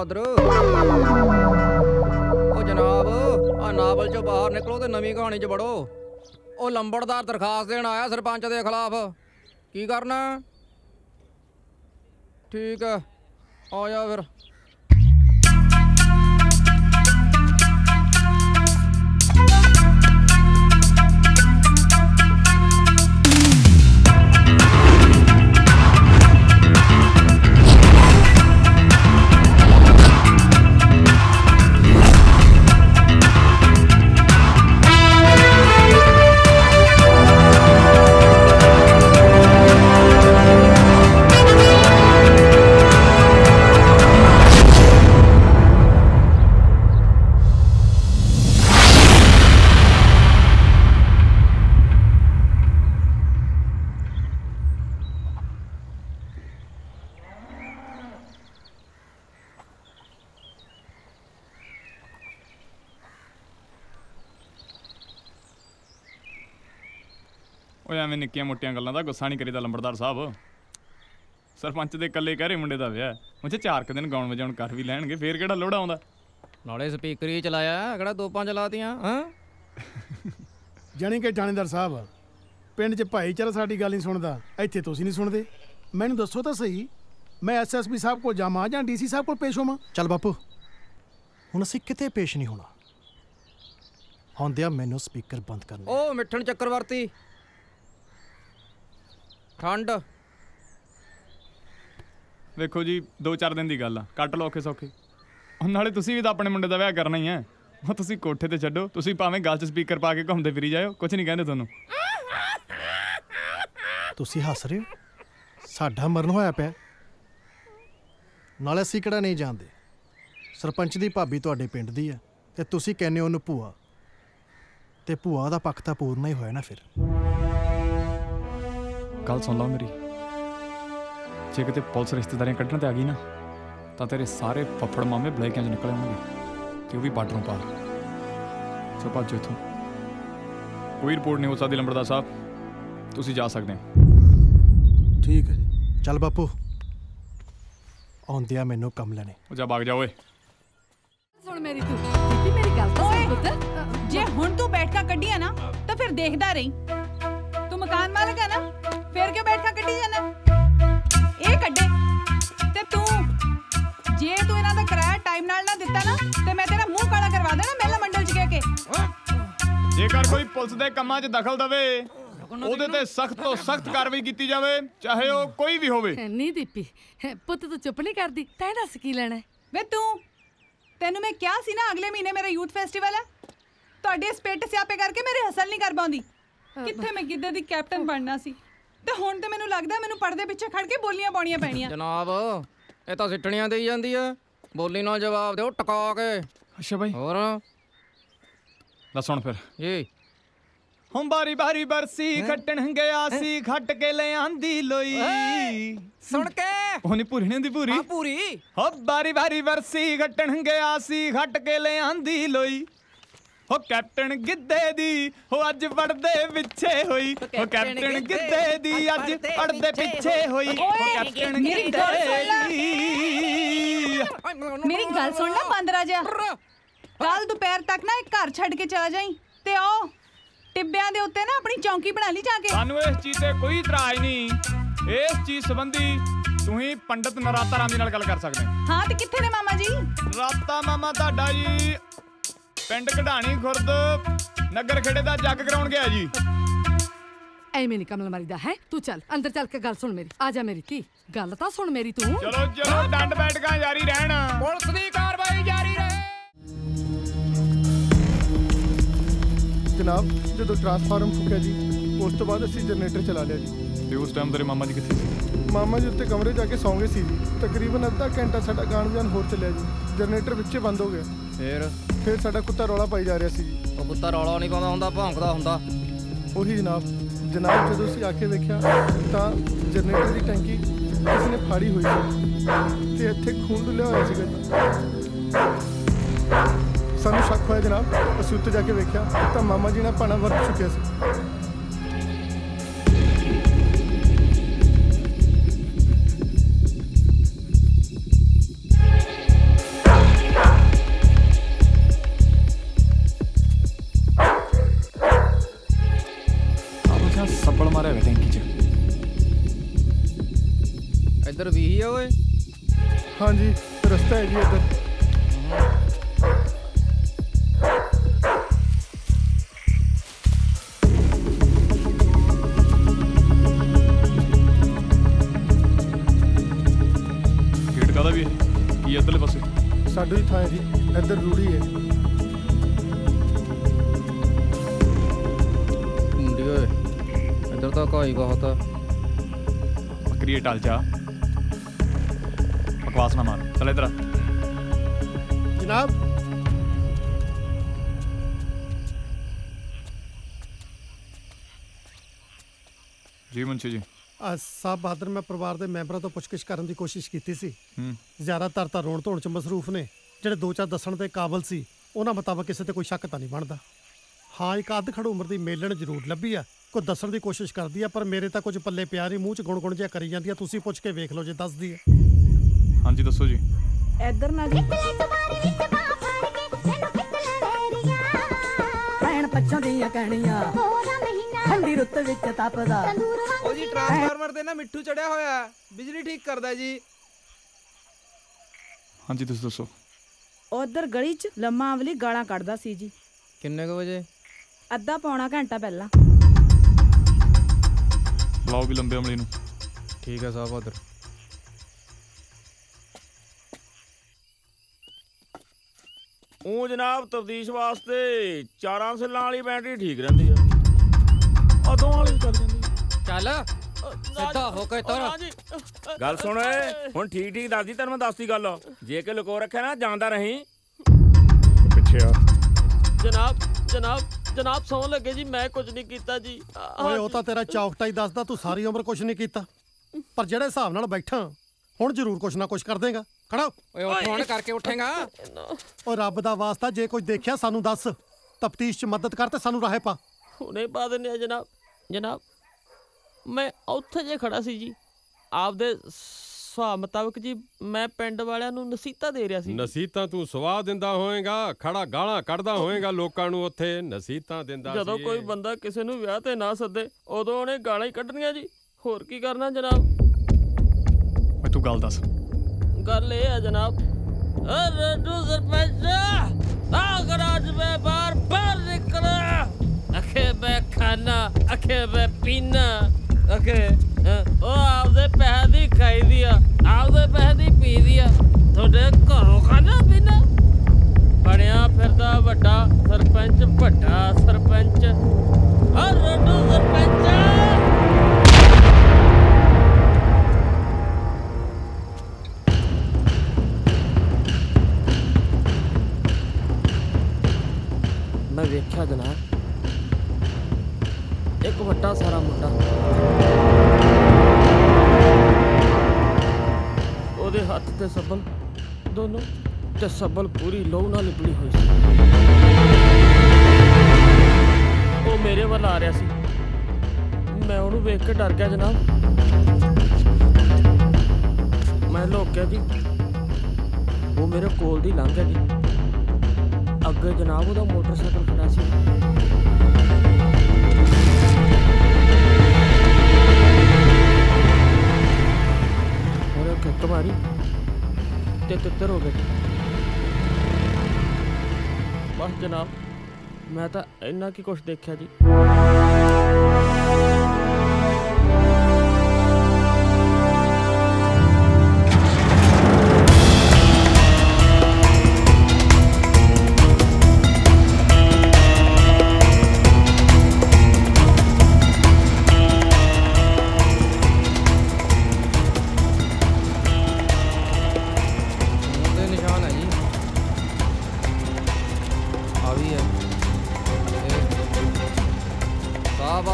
ਆ ਉਹ ਜਨਾਬ, ਆ ਨਾਵਲ ਚੋਂ ਬਾਹਰ ਨਿਕਲੋ ਤੇ ਨਵੀਂ ਕਹਾਣੀ 'ਚ ਵੜੋ। ਉਹ ਲੰਬੜਦਾਰ ਦਰਖਾਸਤ ਦੇਣ ਆਇਆ ਸਰਪੰਚ ਦੇ ਖਿਲਾਫ। ਕੀ ਕਰਨਾ? ਠੀਕ ਹੈ ਆ ਜਾ ਫਿਰ। ਓਏ ਐਵੇਂ ਨਿੱਕੀਆਂ ਮੋਟੀਆਂ ਗੱਲਾਂ ਦਾ ਗੁੱਸਾ ਨਹੀਂ ਕਰੀਦਾ ਲੰਬੜਦਾਰ ਸਾਹਿਬ। ਸਰਪੰਚ ਦੇ ਇਕੱਲੇ ਕਹਿ ਰਹੇ ਮੁੰਡੇ ਦਾ ਵਿਆਹ ਮੁਝੇ ਚਾਰ ਕੁ ਦਿਨ ਗਾਉਣ ਵਜਾਉਣ ਕਰ ਵੀ ਲੈਣਗੇ ਫੇਰ ਕਿਹੜਾ ਲੋੜਾ ਆਉਂਦਾ? ਨਾਲੇ ਸਪੀਕਰ ਹੀ ਚਲਾਇਆ ਕਿਹੜਾ ਦੋ ਪੰਜ ਲਾਤੀਆਂ ਹਾਂ? ਜਾਣੀ ਕਿ ਥਾਣੇਦਾਰ ਸਾਹਿਬ ਪਿੰਡ 'ਚ ਭਾਈਚਾਰਾ ਸਾਡੀ ਗੱਲ ਨਹੀਂ ਸੁਣਦਾ ਇੱਥੇ ਤੁਸੀਂ ਨਹੀਂ ਸੁਣਦੇ। ਮੈਨੂੰ ਦੱਸੋ ਤਾਂ ਸਹੀ ਮੈਂ ਐਸਐਸਪੀ ਸਾਹਿਬ ਕੋਲ ਜਾਵਾਂ ਜਾਂ ਡੀਸੀ ਸਾਹਿਬ ਕੋਲ ਪੇਸ਼ ਹੋਵਾਂ? ਚੱਲ ਬਾਪੂ ਹੁਣ ਅਸੀਂ ਕਿਤੇ ਪੇਸ਼ ਨਹੀਂ ਹੋਣਾ। ਹੁੰਦਿਆ ਮੈਨੂੰ ਸਪੀਕਰ ਬੰਦ ਕਰਨਾ। ਉਹ ਮਿੱਠਣ ਚੱਕਰਵਰਤੀ ਠੰਡ। ਵੇਖੋ ਜੀ 2-4 ਦਿਨ ਦੀ ਗੱਲ ਆ। ਕੱਟ ਲਓ ਔਖੇ ਸੌਖੇ। ਉਹ ਨਾਲੇ ਤੁਸੀਂ ਵੀ ਤਾਂ ਆਪਣੇ ਮੁੰਡੇ ਦਾ ਵਿਆਹ ਕਰਨਾ ਹੀ ਹੈ ਉਹ ਤੁਸੀਂ ਕੋਠੇ ਤੇ ਛੱਡੋ। ਤੁਸੀਂ ਭਾਵੇਂ ਗੱਲ 'ਚ ਸਪੀਕਰ ਪਾ ਕੇ ਘੁੰਮਦੇ ਫਿਰੀ ਜਾਇਓ। ਕੁਝ ਨਹੀਂ ਕਹਿੰਦੇ ਤੁਹਾਨੂੰ। ਤੁਸੀਂ ਹੱਸ ਰਹੇ ਹੋ? ਸਾਡਾ ਮਰਨ ਹੋਇਆ ਪਿਆ। ਨਾਲੇ ਅਸੀਂ ਕਿਹੜਾ ਨਹੀਂ ਜਾਣਦੇ? ਸਰਪੰਚ ਦੀ ਭਾਬੀ ਤੁਹਾਡੇ ਪਿੰਡ ਦੀ ਹੈ ਤੇ ਤੁਸੀਂ ਕਹਿੰਦੇ ਹੋ ਉਹਨੂੰ ਭੂਆ। ਤੇ ਭੂਆ ਦਾ ਪੱਖ ਤਾਂ ਪੂਰਨਾ ਹੀ ਹੋਇਆ ਨਾ ਫਿਰ। ਗੱਲ ਸੁਣ ਲਓ ਮੇਰੀ ਜੇ ਕਿਤੇ ਪੁਲਿਸ ਰਿਸ਼ਤੇਦਾਰੀਆਂ ਕੱਢਣ ਤੇ ਆ ਗਈ ਨਾ ਤਾਂ ਤੇਰੇ ਸਾਰੇ ਫੱਫੜ ਮਾਮੇ ਬਲੈਕਿਆਂ 'ਚ ਨਿਕਲ ਆਉਣਗੇ ਤੇ ਉਹ ਵੀ ਬਾਰਡਰੋਂ ਪਾਰ ਸੋ ਭੱਜੋ ਇੱਥੋਂ ਕੋਈ ਰਿਪੋਰਟ ਨਹੀਂ ਹੋ ਸਕਦੀ ਲੰਬੜਦਾਰ ਸਾਹਿਬ ਤੁਸੀਂ ਜਾ ਸਕਦੇ ਹੋ ਠੀਕ ਹੈ ਜੀ ਚੱਲ ਬਾਪੂ ਆਉਂਦਿਆ ਮੈਨੂੰ ਕੰਮ ਲੈਣੇ ਉਹ ਜਾ ਭਾਗ ਜਾ ਓਏ ਸੁਣ ਮੇਰੀ ਤੂੰ ਬੀਬੀ ਮੇਰੀ ਗੱਲ ਤਾਂ ਸੁਣ ਪੁੱਤ ਜੇ ਹੁਣ ਤੂੰ ਬੈਠਕਾ ਕੱਢੀਆਂ ਨਾ ਤਾਂ ਫਿਰ ਦੇਖਦਾ ਰਹੀਂ ਤੂੰ ਮਕਾਨ ਮਾਲਕ ਹੈ ਨਾ ਫਿਰ ਕਿਉਂ ਬੈਠਕਾ ਕੱਢੀ ਜਾਣਾ ਇਹ ਕੱਢੇ। ਤੇ ਤੂੰ ਜੇ ਤੂੰ ਇਹਨਾਂ ਦਾ ਕਿਰਾਇਆ ਟਾਈਮ ਨਾਲ ਨਾ ਦਿੱਤਾ ਨਾ ਤੇ ਮੈਂ ਤੇਰਾ ਮੂੰਹ ਕਾਲਾ ਕਰਵਾ ਦੇਣਾ ਮਹਿਲਾ ਮੰਡਲ ਚ ਕਹਿ ਕੇ। ਜੇਕਰ ਕੋਈ ਪੁਲਿਸ ਦੇ ਕੰਮਾਂ 'ਚ ਦਖਲ ਦਵੇ ਉਹਦੇ ਤੇ ਸਖਤ ਤੋਂ ਸਖਤ ਕਾਰਵਾਈ ਕੀਤੀ ਜਾਵੇ ਚਾਹੇ ਉਹ ਕੋਈ ਵੀ ਹੋਵੇ। ਨਹੀਂ ਦੀਪੀ ਪੁੱਤ ਤੂੰ ਚੁੱਪ ਨਹੀਂ ਕਰਦੀ ਤੈਂ ਦੱਸ ਕੀ ਲੈਣਾ? ਵੇ ਤੂੰ ਤੈਨੂੰ ਮੈਂ ਕਿਹਾ ਸੀ ਨਾ ਅਗਲੇ ਮਹੀਨੇ ਮੇਰਾ ਯੂਥ ਫੈਸਟੀਵਲ ਹੈ ਤੁਹਾਡੇ ਇਸ ਪਿੱਟ ਸਿਆਪੇ ਕਰਕੇ ਮੇਰੇ ਹਸਲ ਨਹੀਂ ਕਰ ਪਾਉਂਦੀ। ਕਿੱਥੇ ਮੈਂ ਗਿੱਧੇ ਦੀ ਕੈਪਟਨ ਬਣਨਾ ਸੀ? ਤੇ ਹੁਣ ਤੇ ਮੈਨੂੰ ਲੱਗਦਾ ਮੈਨੂੰ ਪਰਦੇ ਪਿੱਛੇ ਖੜ ਕੇ ਬੋਲੀਆਂ ਪਾਉਣੀਆਂ ਪੈਣੀਆਂ। ਜਨਾਬ ਇਹ ਤਾਂ ਸਿੱਟਣੀਆਂ ਦੇਈ ਜਾਂਦੀ ਆ। ਬੋਲੀ ਨਾਲ ਜਵਾਬ ਦਿਓ ਟਕਾ ਕੇ। ਅੱਛਾ ਬਾਈ। ਹੋਰ? ਦੱਸ ਹੁਣ ਫਿਰ। ਜੀ। ਹਮ ਬਾਰੀ ਬਾਰੀ ਬਰਸੀ ਖੱਟਣ ਗਿਆ ਸੀ ਖੱਟ ਕੇ ਲੈ ਆਂਦੀ ਲੋਈ। ਸੁਣ ਕੇ। ਉਹ ਨਹੀਂ ਪੂਰੀ ਨਹੀਂ ਹੁੰਦੀ ਪੂਰੀ? ਆ ਪੂਰੀ। ਹੋ ਬਾਰੀ ਬਾਰੀ ਵਰਸੀ ਖੱਟਣ ਗਿਆ ਸੀ ਖੱਟ ਕੇ ਲੈ ਆਂਦੀ ਲੋਈ। ਹੋ ਕੈਪਟਨ ਗਿੱਧੇ ਦੀ ਹੋ ਅੱਜ ਵੜਦੇ ਪਿੱਛੇ ਹੋਈ। ਹੋ ਕੈਪਟਨ ਗਿੱਧੇ ਦੀ ਅੱਜ ਵੜਦੇ ਪਿੱਛੇ ਹੋਈ। ਹੋ ਕੈਪਟਨ। ਗਿੱਧੇ ਦੀ। ਮੇਰੀ ਗੱਲ ਸੁਣ ਲੈ ਬਾਂਦਰਾ ਜਾ ਕੱਲ ਦੁਪਹਿਰ ਤੱਕ ਨਾ ਇਹ ਘਰ ਛੱਡ ਕੇ ਚਲਾ ਜਾਈਂ ਤੇ ਉਹ ਟਿੱਬਿਆਂ ਦੇ ਉੱਤੇ ਨਾ ਆਪਣੀ ਚੌਂਕੀ ਬਣਾ ਲਈ ਜਾ ਕੇ। ਸਾਨੂੰ ਇਸ ਚੀਜ਼ ਤੇ ਕੋਈ ਇਤਰਾਜ਼ ਨਹੀਂ। ਇਸ ਚੀਜ਼ ਸੰਬੰਧੀ ਤੁਸੀਂ ਪੰਡਤ ਨਰਾਤਾ ਰਾਮ ਜੀ ਨਾਲ ਗੱਲ ਕਰ ਸਕਦੇ। ਹੋ ਹਾਂ ਤੇ ਕਿੱਥੇ ਨੇ ਮਾਮਾ ਜੀ? ਰਾਤਾ ਮਾਮਾ ਤੁਹਾਡਾ ਜੀ। ਪਿੰਡ ਕਢਾਣੀ ਖੁਰਦ ਨਗਰ ਖੇੜੇ ਦਾ ਜੱਗ ਕਰਾਉਣ ਗਿਆ ਜੀ। ਐਵੇਂ ਨਹੀਂ ਕਮਲ ਮਾਰੀਦਾ ਹੈ? ਤੂੰ ਚੱਲ ਅੰਦਰ ਚੱਲ ਕੇ ਗੱਲ ਸੁਣ ਮੇਰੀ। ਆ ਜਾ ਮੇਰੀ ਧੀ ਗੱਲ ਤਾਂ ਸੁਣ ਮੇਰੀ ਤੂੰ। ਚਲੋ ਚਲੋ ਡੰਡ ਬੈਠਕਾਂ ਜਾਰੀ ਰਹਿਣ। ਪੁਲਿਸ ਦੀ ਕਾਰਵਾਈ ਜਾਰੀ ਰਹੇ। ਜਨਾਬ ਜਦੋਂ ਟਰਾਂਸਫਾਰਮ ਫੁੱਕਿਆ ਜੀ ਉਸ ਤੋਂ ਬਾਅਦ ਅਸੀਂ ਜਨਰੇਟਰ ਚਲਾ ਲਿਆ ਜੀ। ਤੇ ਉਸ ਟਾਈਮ ਤੇਰੇ ਮਾਮਾ ਜੀ ਕਿੱਥੇ ਸੀ? ਮਾਮਾ ਜੀ ਉੱਤੇ ਕਮਰੇ ਜਾ ਕੇ ਸੌਂ ਗਏ ਸੀ ਜੀ। ਤਕਰੀਬਨ ਅੱਧਾ ਘੰਟਾ ਸਾਡਾ ਗਾਣ ਵਜਾਨ ਹੋਰ ਚੱਲਿਆ ਜੀ। ਜਨਰੇਟਰ ਵਿੱਚੇ ਬੰਦ ਹੋ ਗਿਆ। ਫੇਰ? ਫਿਰ ਸਾਡਾ ਕੁੱਤਾ ਰੌਲਾ ਪਾਈ ਜਾ ਰਿਹਾ ਸੀ ਜੀ। ਉਹ ਕੁੱਤਾ ਰੌਲਾ ਨਹੀਂ ਪਾਉਂਦਾ ਹੁੰਦਾ ਭੌਂਕਦਾ ਹੁੰਦਾ। ਉਹੀ ਜਨਾਬ ਜਨਾਬ ਜਦੋਂ ਅਸੀਂ ਆ ਕੇ ਵੇਖਿਆ ਤਾਂ ਜਨਰੇਟਰ ਦੀ ਟੈਂਕੀ ਕਿਸੇ ਨੇ ਫਾੜੀ ਹੋਈ ਸੀ ਤੇ ਇੱਥੇ ਖੂਨ ਡੁੱਲਿਆ ਹੋਇਆ ਸੀਗਾ ਜੀ। ਸਾਨੂੰ ਸ਼ੱਕ ਹੋਇਆ ਜਨਾਬ ਅਸੀਂ ਉੱਤੇ ਜਾ ਕੇ ਵੇਖਿਆ ਤਾਂ ਮਾਮਾ ਜੀ ਨਾਲ ਪਾਣਾ ਵਰਤ ਚੁੱਕਿਆ ਸੀ। ਸੱਬਲ ਮਾਰਿਆ ਹੋਇਆ ਟੈਂਕੀ 'ਚ। ਇੱਧਰ ਵੀ ਆ ਓਏ। ਹਾਂਜੀ ਰਸਤਾ ਹੈ ਜੀ ਇੱਧਰ। ਗੇਟ ਕਾਦਾ ਵੀ ਇਹ ਕੀ ਇੱਧਰਲੇ ਪਾਸੇ? ਸਾਡੀ ਥਾਂ ਹੈ ਜੀ ਇੱਧਰ ਰੂੜੀ ਹੈ। ਤਾਂ ਘਾਈ ਬਹੁਤ ਆ ਬੱਕਰੀ ਟਲ ਜਾ। ਬਕਵਾਸ ਨਾ ਮਾਰ। ਚੱਲ ਇੱਧਰ ਆ। ਜਨਾਬ। ਜੀ ਮੁੰਸ਼ੀ ਜੀ। ਆ ਸਾਹਿਬ ਬਹਾਦਰ ਮੈਂ ਪਰਿਵਾਰ ਦੇ ਮੈਂਬਰਾਂ ਤੋਂ ਪੁੱਛਗਿੱਛ ਕਰਨ ਦੀ ਕੋਸ਼ਿਸ਼ ਕੀਤੀ ਸੀ। ਹੂੰ। ਜ਼ਿਆਦਾਤਰ ਤਾਂ ਰੋਣ ਧੋਣ ਚ ਮਸਰੂਫ ਨੇ। ਜਿਹੜੇ ਦੋ ਚਾਰ ਦੱਸਣ ਦੇ ਕਾਬਲ ਸੀ ਉਹਨਾਂ ਮੁਤਾਬਕ ਕਿਸੇ ਤੇ ਕੋਈ ਸ਼ੱਕ ਤਾਂ ਨਹੀਂ ਬਣਦਾ। ਹਾਂ ਇੱਕ ਅੱਧ ਖੜ ਉਮਰ ਦੀ ਮੇਲਣ ਜ਼ਰੂਰ ਲੱਭੀ ਆ। ਕੋਈ ਦੱਸਣ ਦੀ ਕੋਸ਼ਿਸ਼ ਕਰਦੀ ਆ ਪਰ ਮੇਰੇ ਤਾਂ ਕੁਝ ਪੱਲੇ ਪਿਆ ਨਹੀਂ ਮੂੰਹ ਚ ਗੁਣ ਗੁਣ ਜਿਹਾ ਕਰੀ ਜਾਂਦੀ ਆ ਤੁਸੀਂ ਪੁੱਛ ਕੇ ਵੇਖ ਲਓ ਜੇ ਦੱਸਦੀ ਆ। ਹਾਂਜੀ ਦੱਸੋ ਜੀ। ਇੱਧਰ ਨਾ ਜੀ। ਭੈਣ ਪੱਛੋਂ ਦੀਆਂ ਕਹਿਣੀਆਂ ਠੰਡੀ ਰੁੱਤ ਵਿੱਚ ਤਪਦਾ। ਉਹ ਜੀ ਟਰਾਂਸਫਾਰਮਰ ਤੇ ਨਾ ਮਿੱਠੂ ਚੜਿਆ ਹੋਇਆ ਹੈ। ਬਿਜਲੀ ਠੀਕ ਕਰਦਾ ਜੀ। ਹਾਂਜੀ ਤੁਸੀਂ ਦੱਸੋ। ਉਧਰ ਗਲੀ 'ਚ ਲੰਮਾ ਅਮਲੀ ਗਾਲਾਂ ਕੱਢਦਾ ਸੀ ਜੀ। ਕਿੰਨੇ ਕੁ ਵਜੇ? ਅੱਧਾ ਪੌਣਾ ਘੰਟਾ ਪਹਿਲਾਂ। ਬੁਲਾਓ ਵੀ ਲੰਬੇ ਅਮਲੀ ਨੂੰ। ਠੀਕ ਹੈ ਸਾਹਿਬ ਬਹਾਦਰ ਉਹ ਜਨਾਬ ਤਬਦੀਸ਼ ਵਾਸਤੇ ਚਾਰਾਂ ਸੈੱਲਾਂ ਵਾਲੀ ਬੈਟਰੀ ਠੀਕ ਰਹਿੰਦੀ ਆ। ਅਦੋਂ ਵਾਲੀ ਚੱਲ ਜਾਂਦੀ ਚੱਲ ਸਿੱਧਾ ਹੋ ਕੇ ਤੁਰ। ਗੱਲ ਸੁਣ ਓਏ ਹੁਣ ਠੀਕ ਠੀਕ ਦੱਸਦੀ ਤੈਨੂੰ ਮੈਂ ਦੱਸਦੀ ਗੱਲ। ਜੇ ਕਿ ਲੁਕੋ ਰੱਖਿਆ ਨਾ ਜਾਂਦਾ ਰਹੀਂ। ਪਿੱਛੇ ਆ। ਜਨਾਬ ਜਨਾਬ ਜਨਾਬ ਸੌਂ ਲੱਗੇ ਜੀ ਮੈਂ ਕੁਝ ਨਹੀਂ ਕੀਤਾ ਜੀ। ਓਏ ਉਹ ਤਾਂ ਤੇਰਾ ਚੌਕਟਾ ਹੀ ਦੱਸਦਾ ਤੂੰ ਸਾਰੀ ਉਮਰ ਕੁਝ ਨਹੀਂ ਕੀਤਾ। ਪਰ ਜਿਹੜੇ ਹਿਸਾਬ ਨਾਲ ਬੈਠਾ ਹੁਣ ਜ਼ਰੂਰ ਕੁਝ ਨਾ ਕੁਝ ਕਰ ਦੇਗਾ। ਖੜਾ। ਓਏ ਉੱਠ ਹੁਣ ਕਰਕੇ ਉੱਠੇਗਾ। ਓ ਰੱਬ ਦਾ ਵਾਸਤਾ ਜੇ ਕੁਝ ਦੇਖਿਆ ਸਾਨੂੰ ਦੱਸ। ਤਫਤੀਸ਼ 'ਚ ਮਦਦ ਕਰ ਤੇ ਸਾਨੂੰ ਰਾਹੇ ਪਾ। ਹੁਣੇ ਪਾ ਦਿੰਦੇ ਆ ਜਨਾਬ। ਜਨਾਬ ਮੈਂ ਉੱਥੇ ਜੇ ਖੜਾ ਸੀ ਜੀ ਆਪਦੇ ਸੁਭਾਅ ਮੁਤਾਬਕ ਜੀ ਮੈਂ ਪਿੰਡ ਵਾਲਿਆਂ ਨੂੰ ਨਸੀਹਤਾਂ ਦੇ ਰਿਹਾ ਸੀ ਜੀ। ਨਸੀਹਤਾਂ ਤੂੰ ਸਵਾਹ ਦਿੰਦਾ ਹੋਏਗਾ ਖੜਾ ਗਾਲਾਂ ਕੱਢਦਾ ਹੋਏਗਾ ਲੋਕਾਂ ਨੂੰ ਉੱਥੇ ਨਸੀਹਤਾਂ ਦਿੰਦਾ ਜਦੋਂ ਸੀ ਕੋਈ ਇਹ। ਬੰਦਾ ਕਿਸੇ ਨੂੰ ਵਿਆਹ ਤੇ ਨਾ ਸੱਦੇ ਉਦੋਂ ਉਹਨੇ ਗਾਲਾਂ ਹੀ ਕੱਢਣੀਆਂ ਜੀ। ਹੋਰ ਕੀ ਕਰਨਾ ਜਨਾਬ? ਓਏ ਤੂੰ ਗੱਲ ਦੱਸ। ਗੱਲ ਇਹ ਆ ਜਨਾਬ ਅਰੇ ਤੂੰ ਸਰਪੰਚ ਅਗਰ ਅੱਜ ਮੈਂ ਬਾਹਰ ਬਾਹਰ ਨਿਕਲਾ ਅਖੇ ਮੈਂ ਖਾਣਾ ਅਖੇ ਮੈਂ ਪੀਣਾ ਅਖੇ ਉਹ ਆਪਦੇ ਪੈਸੇ ਦੀ ਖਾਈ ਦੀ ਆ, ਆਪਦੇ ਪੈਸੇ ਦੀ ਪੀ ਦੀ ਆ। ਤੁਹਾਡੇ ਘਰੋਂ ਖਾਣਾ ਪੀਣਾ ਬਣਿਆ ਫਿਰਦਾ ਵੱਡਾ ਸਰਪੰਚ ਵੱਡਾ ਸਰਪੰਚ। ਤੇ ਸੱਬਲ ਪੂਰੀ ਲਹੂ ਨਾਲ ਲਿਪੜੀ ਹੋਈ ਸੀ। ਉਹ ਮੇਰੇ ਵੱਲ ਆ ਰਿਹਾ ਸੀ। ਮੈਂ ਉਹਨੂੰ ਵੇਖ ਕੇ ਡਰ ਗਿਆ ਜਨਾਬ। ਮੈਂ ਲੁੱਕ ਜੀ, ਉਹ ਮੇਰੇ ਕੋਲ ਦੀ ਲੰਘ ਗਿਆ ਜੀ ਅੱਗੇ ਜਨਾਬ ਉਹਦਾ ਮੋਟਰਸਾਈਕਲ ਖੜਾ ਸੀ। ਉਹਨੇ ਕਿੱਕ ਮਾਰੀ ਤੇ ਤਿੱਤਰ ਹੋ ਗਏ। ਬਸ ਜਨਾਬ ਮੈਂ ਤਾਂ ਇੰਨਾ ਕੀ ਕੁਛ ਦੇਖਿਆ ਜੀ।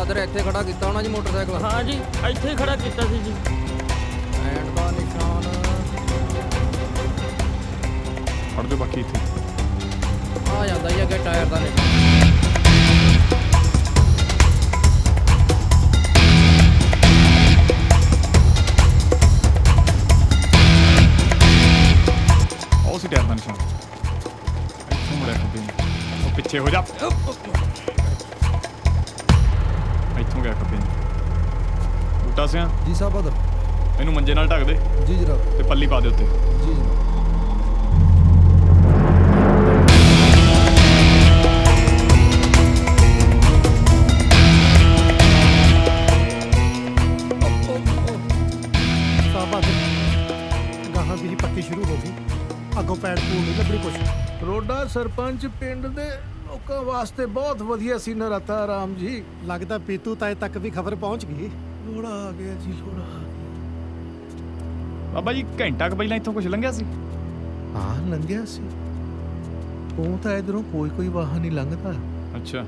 ਬਹਾਦਰ ਇੱਥੇ ਖੜਾ ਕੀਤਾ ਹੋਣਾ ਜੀ ਮੋਟਰਸਾਈਕਲ। ਹਾਂ ਜੀ ਇੱਥੇ ਹੀ ਖੜਾ ਕੀਤਾ ਸੀ ਜੀ। ਐਂਡ ਦਾ ਨਿਸ਼ਾਨ। ਫੜ ਦਿਓ ਬਾਕੀ ਇੱਥੇ। ਆ ਜਾਂਦਾ ਹੀ ਅੱਗੇ ਟਾਇਰ ਦਾ ਨਿਕਲ ਉਹ ਸੀ ਟਾਇਰ ਦਾ ਨਿਸ਼ਾਨ। ਇੱਥੋਂ ਮੁੜਿਆ ਖੱਬੇ ਨੂੰ ਉਹ ਪਿੱਛੇ ਹੋ ਜਾ। ਗਿਆ ਖੱਬੇ ਨੂੰ ਬੂਟਾ ਸਿਆ? ਜੀ ਸਾਹਿਬ ਬਦਰ ਇਹਨੂੰ ਮੰਜੇ ਨਾਲ ਢੱਕ ਦੇ। ਜੀ ਜਨਾਬ। ਤੇ ਪੱਲੀ ਪਾ ਦੇ ਉੱਤੇ। ਜੀ ਜਨਾਬ। ਗਾਹਾਂ ਦੀ ਸ਼ੁਰੂ ਹੋ ਗਈ। ਅੱਗੋਂ ਪੈੜ ਪੂਰ ਨਹੀਂ ਲੱਭਣੀ ਕੁਛ। ਰੋਡਾ ਸਰਪੰਚ ਪਿੰਡ ਦੇ ਲੋਕਾਂ ਵਾਸਤੇ ਬਹੁਤ ਵਧੀਆ ਸੀ ਨਰਾਤਾ ਰਾਮ ਜੀ। ਲੱਗਦਾ ਪੀਤੂ ਤਾਏ ਤੱਕ ਵੀ ਖਬਰ ਪਹੁੰਚ ਗਈ। ਲੋੜਾ ਆ ਗਿਆ ਜੀ ਲੋੜਾ ਬਾਬਾ ਜੀ ਘੰਟਾ ਕੁ ਪਹਿਲਾਂ ਇੱਥੋਂ ਕੁਝ ਲੰਘਿਆ ਸੀ? ਹਾਂ ਲੰਘਿਆ ਸੀ। ਉਹ ਤਾਂ ਇਧਰੋਂ ਕੋਈ ਕੋਈ ਵਾਹਨ ਨਹੀਂ ਲੰਘਦਾ। ਅੱਛਾ।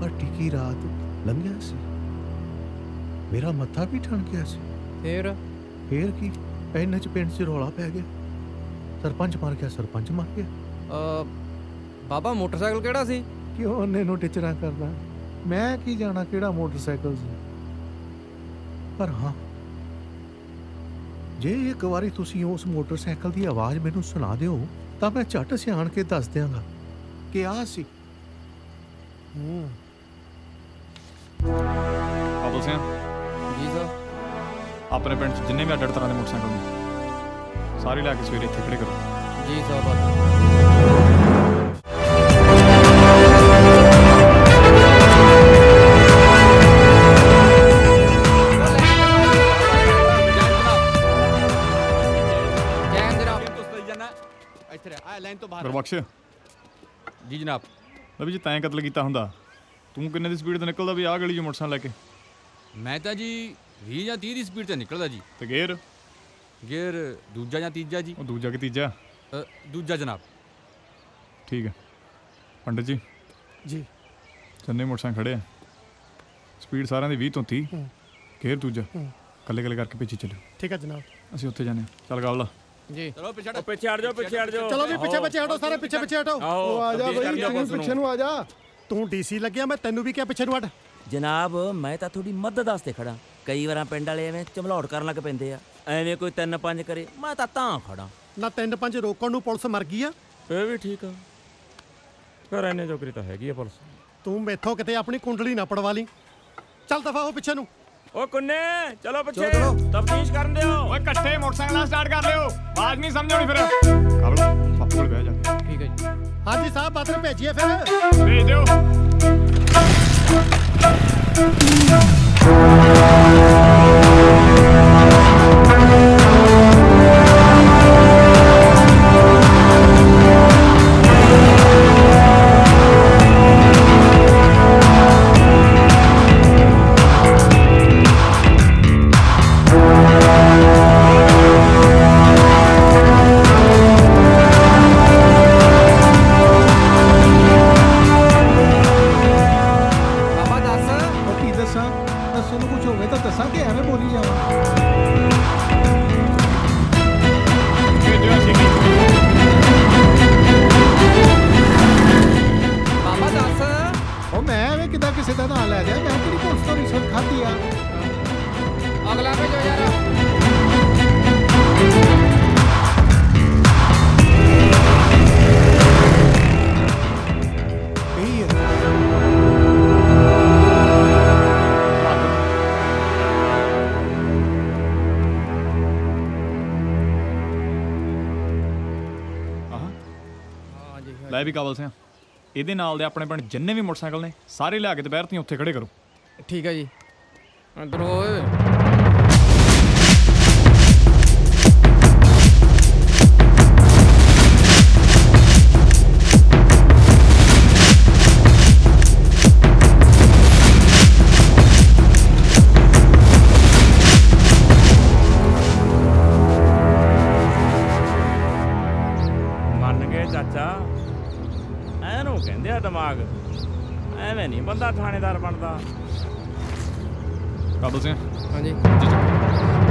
ਪਰ ਟਿੱਕੀ ਰਾਤ ਲੰਘਿਆ ਸੀ। ਮੇਰਾ ਮੱਥਾ ਵੀ ਠਣ ਗਿਆ ਸੀ। ਫੇਰ? ਫੇਰ ਕੀ? ਇੰਨੇ ਚ ਪਿੰਡ 'ਚ ਰੌਲਾ ਪੈ ਗਿਆ। ਸਰਪੰਚ ਮਰ ਗਿਆ ਸਰਪੰਚ ਮਰ ਗਿਆ। ਅ, ਬਾਬਾ ਮੋਟਰਸਾਈਕਲ ਕਿਹੜਾ ਸੀ? ਕਿਉਂ ਉਹਨੇ ਨੂੰ ਟਿਚਰਾਂ ਕਰਦਾ? ਮੈਂ ਕੀ ਜਾਣਾ ਕਿਹੜਾ ਮੋਟਰਸਾਈਕਲ ਸੀ? ਪਰ ਹਾਂ ਜੇ ਇੱਕ ਵਾਰੀ ਤੁਸੀਂ ਉਸ ਮੋਟਰਸਾਈਕਲ ਦੀ ਆਵਾਜ਼ ਮੈਨੂੰ ਸੁਣਾ ਦਿਓ ਤਾਂ ਮੈਂ ਝੱਟ ਸਿਆਣ ਕੇ ਦੱਸ ਦਿਆਂਗਾ ਕਿ ਆ ਸੀ। ਹੂੰ। ਕਾਬਲ ਸਿਆ ਜੀ ਸਰ। ਆਪਣੇ ਪਿੰਡ 'ਚ ਜਿੰਨੇ ਵੀ ਅੱਡ ਅੱਡ ਤਰ੍ਹਾਂ ਦੇ ਮੋਟਰਸਾਈਕਲ ਨੇ ਸਾਰੇ ਲਿਆ ਕੇ ਸਵੇਰੇ ਇੱਥੇ ਖੜੇ ਕਰੋ। ਜੀ ਸਾਹਿਬ ਜੈਨ ਗੁਰਬਖਸ਼ ਜੀ ਜਨਾਬ। ਲੈ ਵੀ ਜੇ ਤੈਂ ਕਤਲ ਕੀਤਾ ਹੁੰਦਾ। ਤੂੰ ਕਿੰਨੇ ਦੀ ਸਪੀਡ ਤੇ ਨਿਕਲਦਾ ਵੀ ਆਹ ਗਲੀ 'ਚ ਮੋਟਰਸਾਈਕਲ ਲੈ ਕੇ? ਮੈਂ ਤਾਂ ਜੀ 20 ਜਾਂ 30 ਦੀ ਸਪੀਡ ਤੇ ਨਿਕਲਦਾ ਜੀ। ਤੇ ਗੇਅਰ ਗੇਅਰ ਦੂਜਾ ਜਾਂ ਤੀਜਾ ਜੀ। ਉਹ ਦੂਜਾ ਕਿ ਤੀਜਾ? ਦੂਜਾ ਜਨਾਬ। ਠੀਕ ਹੈ। ਪੰਡਤ ਜੀ। ਜੀ। ਚੰਨੇ ਮੋਟਰਸਾਈਕਲ ਖੜੇ ਆ। ਸਪੀਡ ਸਾਰਿਆਂ ਦੀ 20 ਤੋਂ 30 ਹੂੰ। ਗੇਅਰ ਦੂਜਾ। ਕੱਲੇ ਕੱਲੇ ਕਰਕੇ ਪਿੱਛੇ ਚੱਲਿਓ। ਠੀਕ ਹੈ ਜਨਾਬ। ਅਸੀਂ ਉੱਥੇ ਜਾਣੇ ਚੱਲ ਗਾਵਲਾ ਜੀ। ਚਲੋ ਪਿੱਛੇ ਉਹ ਪਿੱਛੇ ਹਟ ਜਾਓ ਪਿੱਛੇ ਹਟ ਜਾਓ। ਚਲੋ ਵੀ ਪਿੱਛੇ ਪਿੱਛੇ ਹਟੋ ਸਾਰੇ ਪਿੱਛੇ ਪਿੱਛੇ ਹਟੋ। ਉਹ ਆ ਜਾ ਬਈ ਤੂੰ। ਪਿੱਛੇ ਨੂੰ ਆ ਜਾ। ਤੂੰ ਡੀਸੀ ਲੱਗਿਆ ਮੈਂ ਤੈਨੂੰ ਵੀ ਕਿਹਾ ਪਿੱਛੇ ਨੂੰ ਹਟ। ਜਨਾਬ ਮੈਂ ਤਾਂ ਤੁਹਾਡੀ ਮਦਦ ਵਾਸਤੇ ਖੜਾ। ਕਈ ਵਾਰਾਂ ਪਿੰਡ ਵਾਲੇ ਐਵੇਂ ਚਮਲੌੜ ਕਰਨ ਲੱਗ ਪੈਂਦੇ ਆ। ਐਵੇਂ ਕੋਈ ਤਿੰਨ ਪੰਜ ਕਰੇ ਮੈਂ ਤਾਂ ਤਾਂ ਖੜਾ। ਨਾ ਤਿੰਨ ਪੰਜ ਰੋਕਣ ਨੂੰ ਪੁਲਿਸ ਮਰ ਗਈ ਆ। ਇਹ ਵੀ ਠੀਕ ਆ। ਪਰ ਐਨੇ ਜੋਗਰੀ ਤਾਂ ਹੈਗੀ ਆ ਪੁਲਿਸ। ਤੂੰ ਮੈਥੋਂ ਕਿਤੇ ਆਪਣੀ ਕੁੰਡਲੀ ਨਾ ਪੜਵਾ ਲਈ। ਚੱਲ ਦਫਾ ਹੋ ਪਿੱਛੇ ਨੂੰ। ਓ ਕੁੰਨੇ ਚਲੋ ਪਿੱਛੇ। ਤਫਤੀਸ਼ ਕਰਨ ਦਿਓ। ਓਏ ਇਕੱਠੇ ਮੋਟਰਸਾਈਕਲਾਂ ਸਟਾਰਟ ਕਰ ਲਿਓ। ਆਵਾਜ਼ ਨਹੀਂ ਸਮਝ ਆਉਣੀ ਫਿਰ। ਕਾਬਲ ਪਾਪੂ ਕੋਲ ਬਹਿ ਜਾ। ਠੀਕ ਹੈ ਜੀ। ਹਾਂਜੀ ਸਾਹਿਬ ਬਾਦਰ ਭੇਜੀਏ ਫਿਰ। ਭੇਜ ਦਿਓ। ਮੈਂ ਐਵੇਂ ਕਿਦਾਂ ਕਿਸੇ ਦਾ ਨਾਂ ਲੈ ਦਿਆਂ ਮੈਂ ਕਿਹੜੀ ਪੁਲਿਸ ਤੋਂ ਰਿਸ਼ਵਤ ਖਾਧੀ ਆ ਅਗਲਾ ਭੇਜੋ ਯਾਰ ਇਹੀ ਇਹਦੇ ਨਾਲ ਦੇ ਆਪਣੇ ਪਿੰਡ ਜਿੰਨੇ ਵੀ ਮੋਟਰਸਾਈਕਲ ਨੇ, ਸਾਰੇ ਲਿਆ ਕੇ ਦੁਪਹਿਰ ਤੀ ਉੱਥੇ ਖੜੇ ਕਰੋ। ਠੀਕ ਹੈ ਜੀ। ਅੰਦਰ ਓਏ ਨਹੀਂ ਬੰਦਾ ਥਾਣੇਦਾਰ ਬਣਦਾ। ਕਾਬਲ ਸਿਆ ਹਾਂਜੀ। ਜੀ।